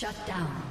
Shut down.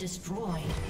Destroyed.